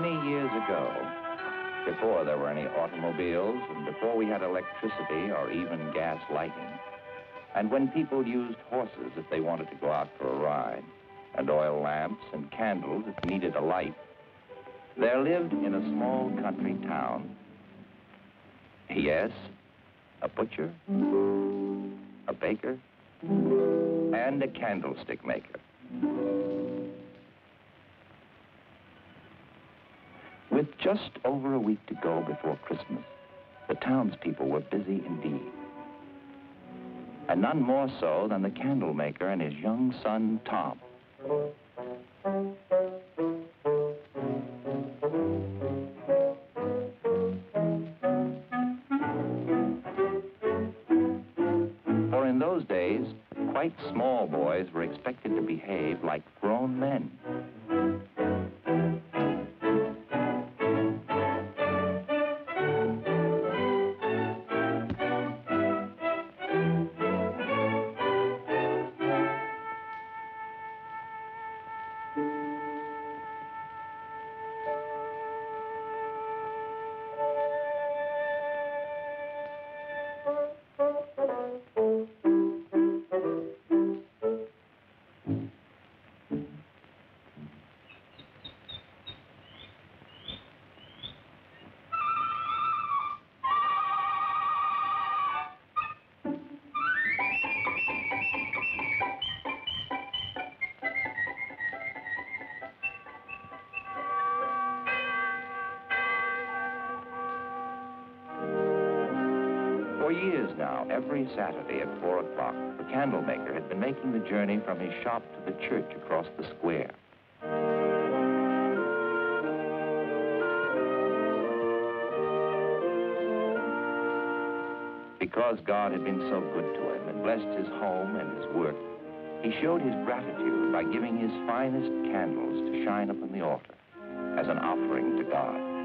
Many years ago, before there were any automobiles and before we had electricity or even gas lighting, and when people used horses if they wanted to go out for a ride, and oil lamps and candles if needed a light, there lived in a small country town, yes, a butcher, a baker, and a candlestick maker. With just over a week to go before Christmas, the townspeople were busy indeed. And none more so than the candle maker and his young son, Tom. For years now, every Saturday at 4 o'clock, the candlemaker had been making the journey from his shop to the church across the square. Because God had been so good to him and blessed his home and his work, he showed his gratitude by giving his finest candles to shine upon the altar as an offering to God.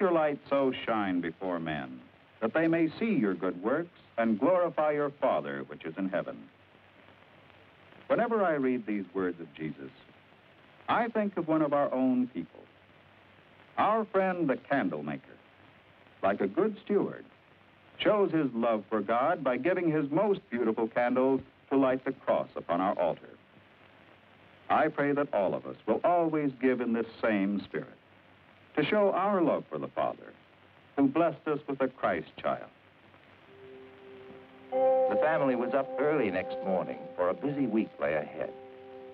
Your light so shine before men that they may see your good works and glorify your Father which is in heaven. Whenever I read these words of Jesus, I think of one of our own people, our friend the candle maker. Like a good steward, shows his love for God by giving his most beautiful candles to light the cross upon our altar. I pray that all of us will always give in this same spirit to show our love for the Father, who blessed us with a Christ child. The family was up early next morning, for a busy week lay ahead.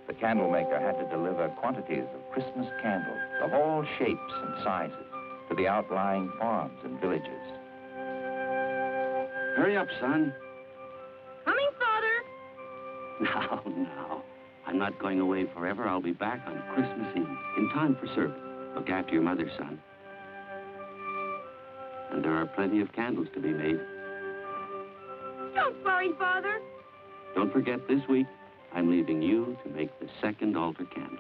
The candlemaker had to deliver quantities of Christmas candles of all shapes and sizes to the outlying farms and villages. Hurry up, son. Coming, Father. Now, now. I'm not going away forever. I'll be back on Christmas Eve in time for service. Look after your mother, son. And there are plenty of candles to be made. Don't worry, Father. Don't forget this week, I'm leaving you to make the second altar candle.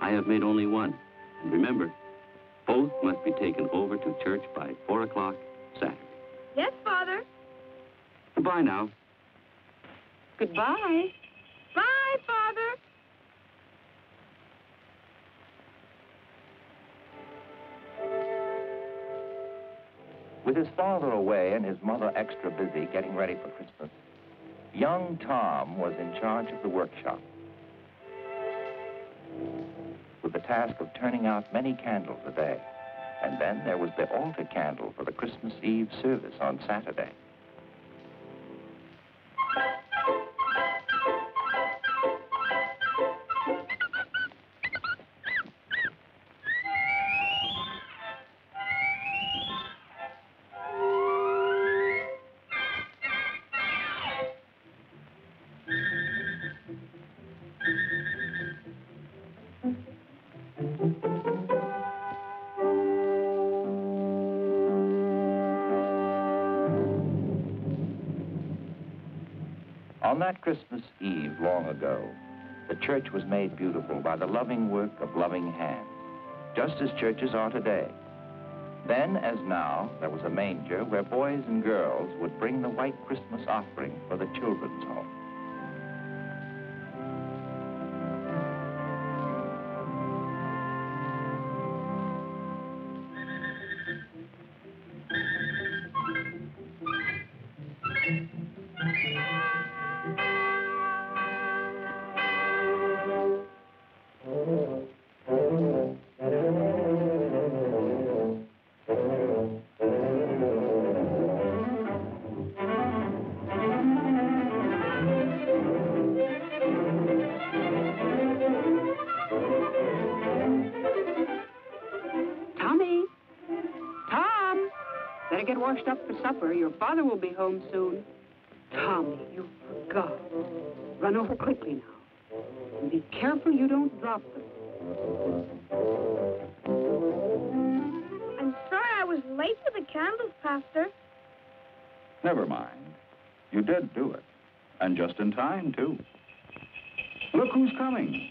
I have made only one. And remember, both must be taken over to church by 4 o'clock Saturday. Yes, Father. Goodbye now. Goodbye. With his father away and his mother extra busy getting ready for Christmas, young Tom was in charge of the workshop with the task of turning out many candles a day. And then there was the altar candle for the Christmas Eve service on Saturday. On that Christmas Eve long ago, the church was made beautiful by the loving work of loving hands, just as churches are today. Then, as now, there was a manger where boys and girls would bring the white Christmas offering for the children's home. Get washed up for supper. Your father will be home soon. Tommy, you forgot. Run over quickly now. And be careful you don't drop them. I'm sorry I was late for the candles, Pastor. Never mind. You did do it. And just in time, too. Look who's coming.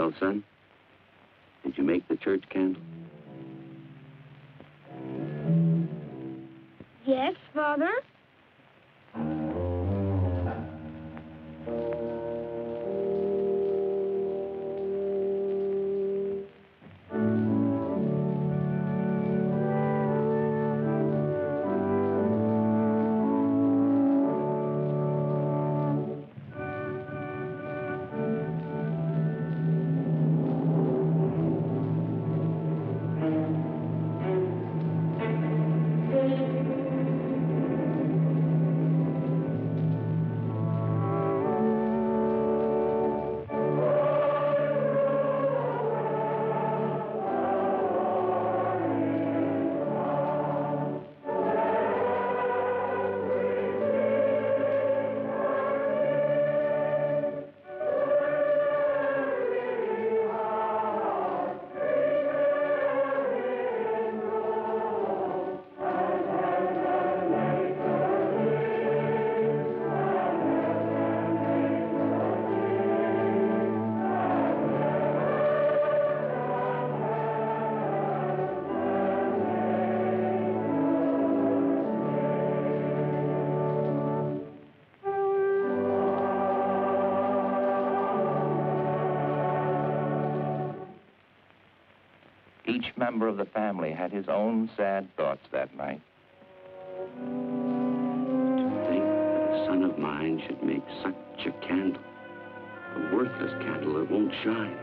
Well, son, did you make the church candle? Yes, Father. Each member of the family had his own sad thoughts that night. To think that a son of mine should make such a candle, a worthless candle that won't shine,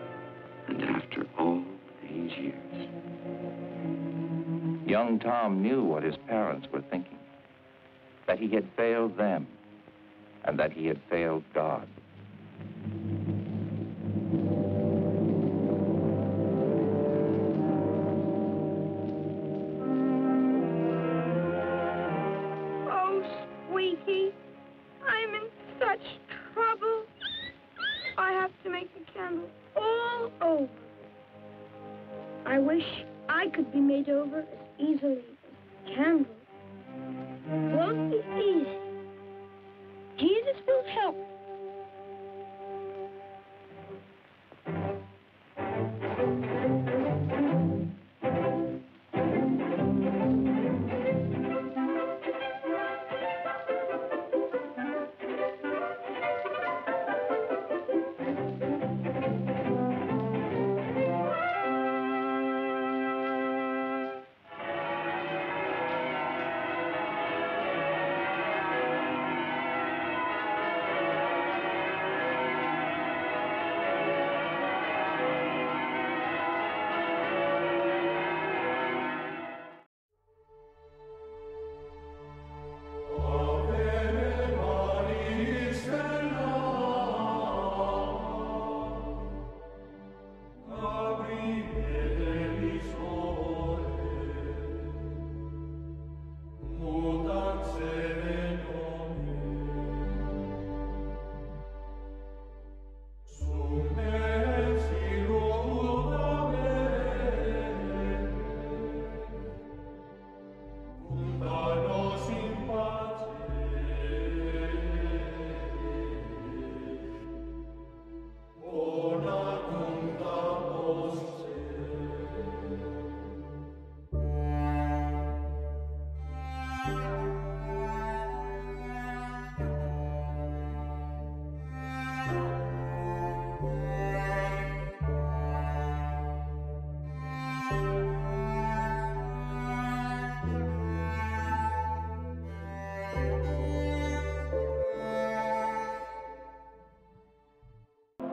and after all these years. Young Tom knew what his parents were thinking that he had failed them, and that he had failed God. In such trouble. I have to make the candle all over. I wish I could be made over as easily as candles. Won't be easy. Jesus will help.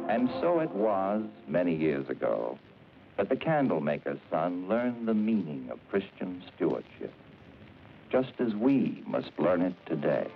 And so it was many years ago that the candlemaker's son learned the meaning of Christian stewardship, just as we must learn it today.